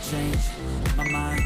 could change, my mind